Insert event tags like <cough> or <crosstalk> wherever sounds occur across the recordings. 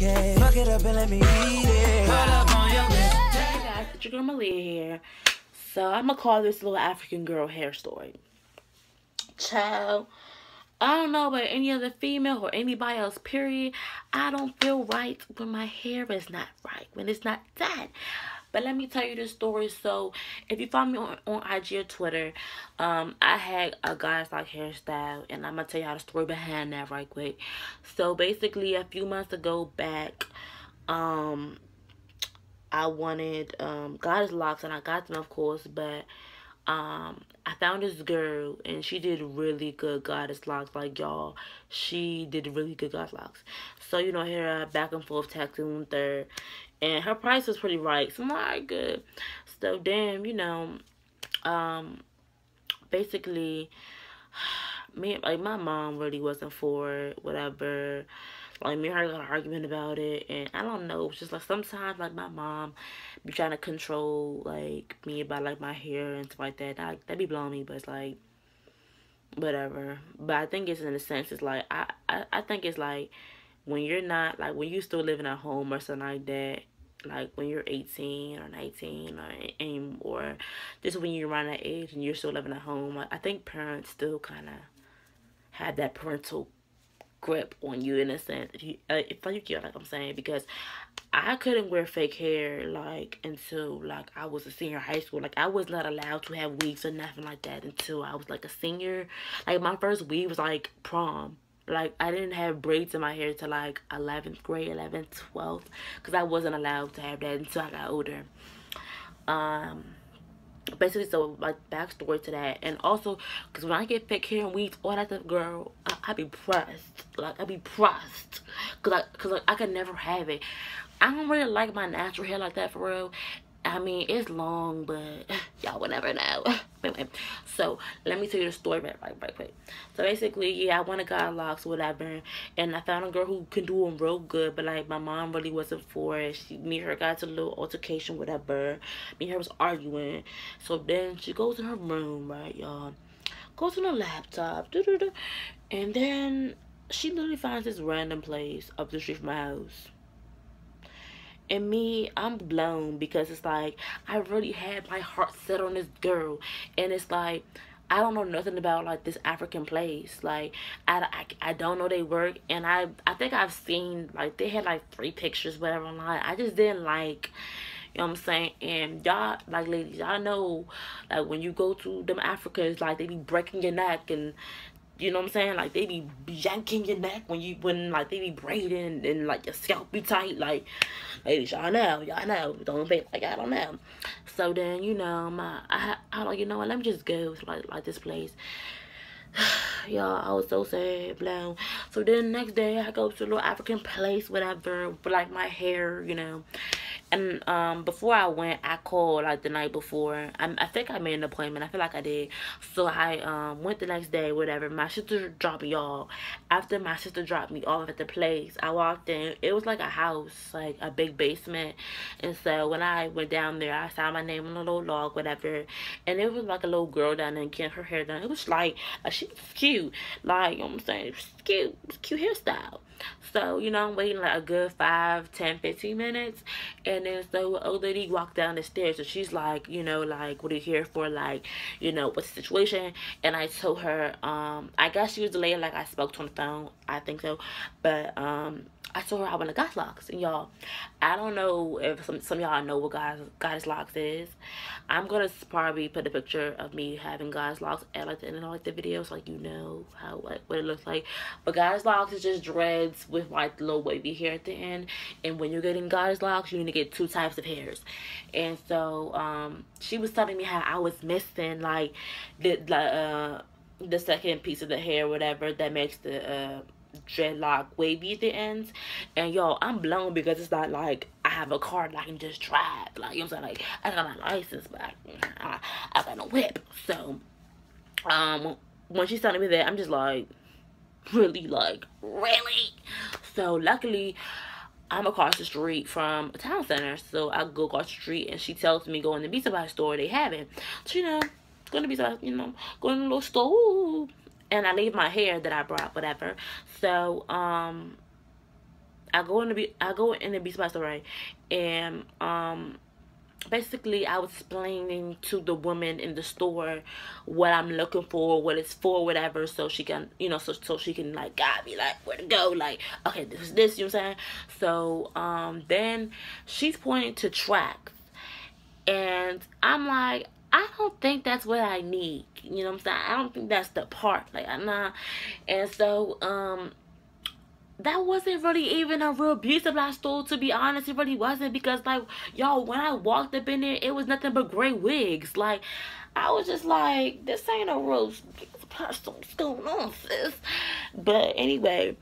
cake. Fuck it up and let me eat it. Hey guys, it's your girl Maleah here. So I'm gonna call this little African girl hair story. Child, I don't know about any other female or anybody else, period. I don't feel right when my hair is not right, when it's not done. But let me tell you the story. So, if you follow me on, on IG or Twitter, um, I had a guy's like hairstyle, and I'm gonna tell y'all the story behind that right quick. So, basically, a few months ago back, um, I wanted um goddess locks, and I got them, of course, but um I found this girl and she did really good goddess locks. Like y'all she did really good goddess locks. So you know here back and forth texting with her and her price was pretty right. So I'm like good so damn you know um basically <sighs> me like my mom really wasn't for it whatever like me and her got an argument about it and I don't know it's just like sometimes like my mom be trying to control like me about like my hair and stuff like that that, that be blowing me but it's like whatever. But I think it's in a sense it's like I, I I think it's like when you're not like when you still living at home or something like that like when you're 18 or 19 or or just when you're around that age and you're still living at home like, I think parents still kind of have that parental grip on you in a sense. If you uh, if you get like I'm saying because I couldn't wear fake hair like until like I was a senior high school. Like I was not allowed to have wigs or nothing like that until I was like a senior. Like my first wig was like prom. Like I didn't have braids in my hair till like 11th grade 11th 12th because I wasn't allowed to have that until I got older. Um basically so my backstory to that and also because when i get fake hair and weeds all that stuff girl i, be pressed like i be pressed because i because like, i can never have it. I don't really like my natural hair like that for real I mean, it's long, but <laughs> y'all will never know. <laughs> anyway, so let me tell you the story right, right, right quick. So basically, yeah, I went to God locks, whatever, and I found a girl who can do them real good, but like my mom really wasn't for it. She, me and her got to a little altercation, whatever. Me and her was arguing. So then she goes in her room, right, y'all. Goes on her laptop, doo -doo -doo, and then she literally finds this random place up the street from my house and me i'm blown because it's like i really had my heart set on this girl and it's like I don't know nothing about like this African place. Like I, I, I don't know they work and I I think I've seen like they had like three pictures whatever online. I just didn't like you know what I'm saying? And y'all like ladies, y'all know like when you go to them Africans like they be breaking your neck and you know what I'm saying? Like they be yanking your neck when you when like they be braiding and, and like your scalp be tight. Like ladies, y'all know, y'all know. Don't think like I don't know. So then you know my uh, I I like you know what? Let me just go like like this place. <sighs> y'all i was so sad blown so then the next day i go to a little african place whatever but like my hair you know and um before i went i called like the night before. I, I think i made an appointment. I feel like i did. So i um went the next day whatever. My sister dropped me off. After my sister dropped me off at the place i walked in. It was like a house like a big basement. And so when i went down there i saw my name on a little log whatever. And it was like a little girl down there getting her hair done. It was like she was cute. Like you know what i'm saying? Cute. Cute hairstyle so, you know, I'm waiting like a good 5, 10, 15 minutes. And then so old lady walked down the stairs. So she's like, you know, like, what are you here for? Like, you know, what's the situation? And I told her, um, I guess she was delayed. Like, I spoke to on the phone. I think so. But, um, I told her want a goddess locks. And y'all, I don't know if some, some y'all know what goddess, goddess locks is. I'm going to probably put a picture of me having goddess locks at like the end of like the video so like you know how like what it looks like. But goddess locks is just dreads with like little wavy hair at the end. And when you're getting goddess locks, you need to get two types of hairs. And so um, she was telling me how I was missing like the, the, uh, the second piece of the hair, whatever, that makes the... Uh, dreadlock wavy at the ends and yo i'm blown because it's not like i have a car that i can just drive like you know what i'm saying like i got my license but i, I got no whip so um when she's telling me that i'm just like really like really so luckily I'm across the street from a town center. So I go across the street and she tells me go in the Beats By store. They have it. So, you know, going to be, you know, going to the little store. And I leave my hair that I brought, whatever. So, um, I go in the be I go in the by store right, and um basically I was explaining to the woman in the store what I'm looking for, what it's for, whatever, so she can, you know, so so she can like guide me like where to go, like okay, this is this, you know what I'm saying? So um then she's pointing to tracks, and I'm like. I don't think that's what I need. You know what I'm saying? I don't think that's the part. Like I'm not. And so um that wasn't really even a real beauty supply store to be honest it really wasn't because like y'all when i walked up in there it was nothing but gray wigs like i was just like this ain't a real what's going on sis but anyway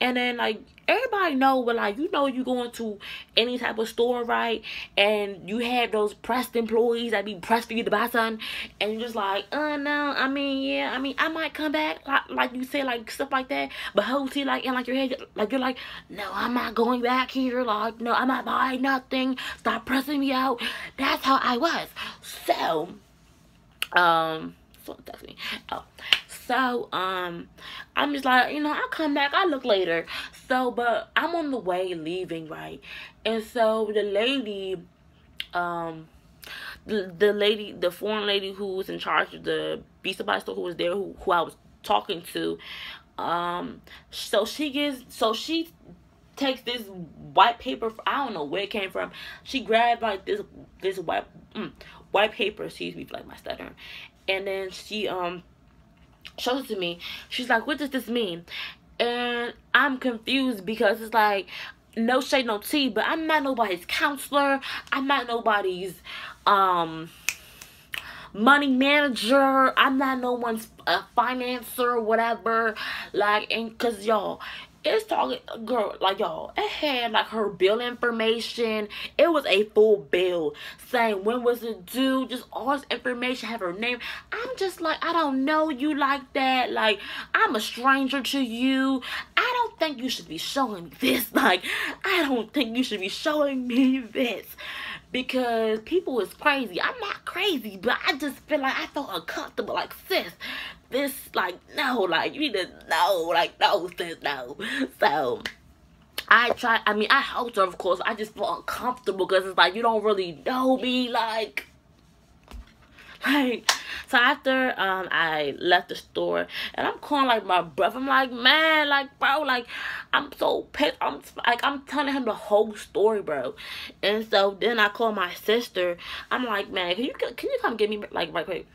and then like everybody know but like you know you going to any type of store right? And you have those pressed employees that be pressed for you to buy something and you're just like uh no i mean yeah i mean i might come back like, like you say like stuff like that but see like in like your head like you're like no i'm not going back here like no i'm not buying nothing stop pressing me out. That's how i was. So um so text me. Oh so um i'm just like you know i'll come back. I'll look later. So but i'm on the way leaving right? And so the lady um the, the lady the foreign lady who was in charge of the beauty supply store who was there who, who i was talking to um so she gives so she takes this white paper i don't know where it came from. She grabbed like this this white mm, white paper excuse me like my stuttering. And then she um shows it to me. She's like, what does this mean? And I'm confused because it's like, no shade, no tea, but I'm not nobody's counselor. I'm not nobody's um money manager. I'm not no one's uh, financer, whatever. Like, and cause y'all, it's talking girl like y'all it had like her bill information. It was a full bill saying when was it due? Just all this information have her name. I'm just like i don't know you like that. Like i'm a stranger to you. I don't think you should be showing me this. <laughs> Like i don't think you should be showing me this because people is crazy. I'm not crazy, but I just feel like I felt uncomfortable. Like, sis, this, like, no, like, you need to know, like, no, sis, no. So, I try, I mean, I helped her, of course. I just felt uncomfortable because it's like, you don't really know me, like, <laughs> like, so after um I left the store and I'm calling like my brother, I'm like, man, like bro, like I'm so pissed. I'm like I'm telling him the whole story, bro. And so then I call my sister. I'm like, man, can you can you come get me like right quick?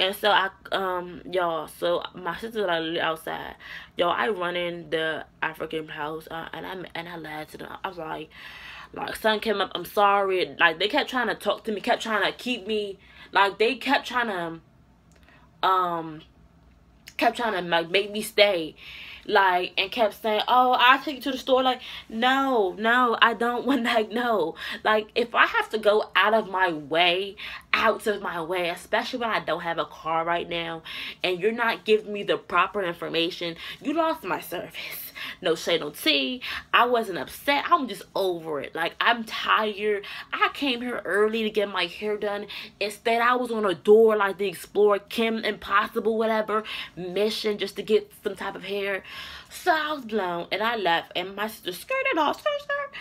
And so I um y'all, so my sister like outside. Y'all, I run in the African house uh, and I and I lied to them. I was like like son came up i'm sorry. Like they kept trying to talk to me kept trying to keep me like they kept trying to um kept trying to like make me stay like and kept saying oh i'll take you to the store like no no i don't <laughs> want like no like if i have to go out of my way out of my way especially when i don't have a car right now and you're not giving me the proper information you lost my service no shade, no tea. I wasn't upset. I'm just over it. Like, I'm tired. I came here early to get my hair done. Instead, I was on a Dora like the Explorer Kim Impossible, whatever, mission just to get some type of hair. So I was blown and I left and my sister skirted off, skirt, skirt.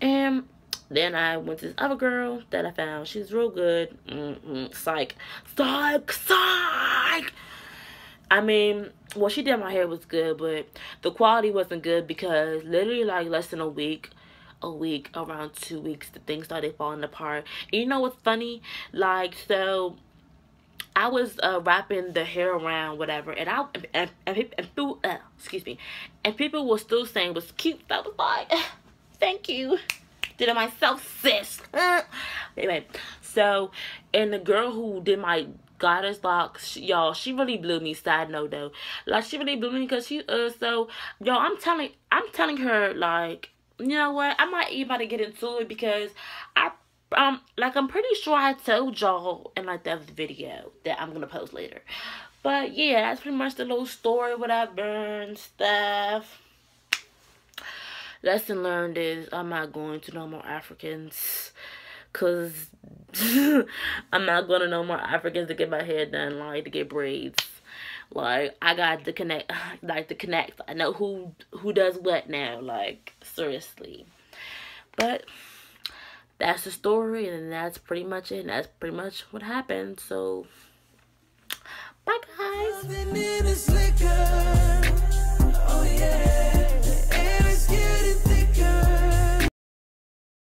And then I went to this other girl that I found. She's real good. Mm psych. Psych. Psych. I mean, well, she did my hair was good, but the quality wasn't good because literally like less than a week, a week, around two weeks, the things started falling apart. And you know what's funny? Like, so I was uh, wrapping the hair around, whatever, and I and and, and, and uh, excuse me, and people were still saying was cute. I was like, thank you. Did it myself, sis. anyway, so and the girl who did my goddess locks y'all she really blew me side note though like she really blew me because she uh so y'all i'm telling i'm telling her like you know what i might even about to get into it because i um like i'm pretty sure i told y'all in like that video that i'm gonna post later but yeah that's pretty much the little story what i burned stuff lesson learned is i'm not going to no more africans because <laughs> I'm not going to no more Africans to get my hair done, like to get braids. Like I got to connect, <sighs> like to connect. I know who who does what now. Like seriously, but that's the story and that's pretty much it and that's pretty much what happened so bye guys.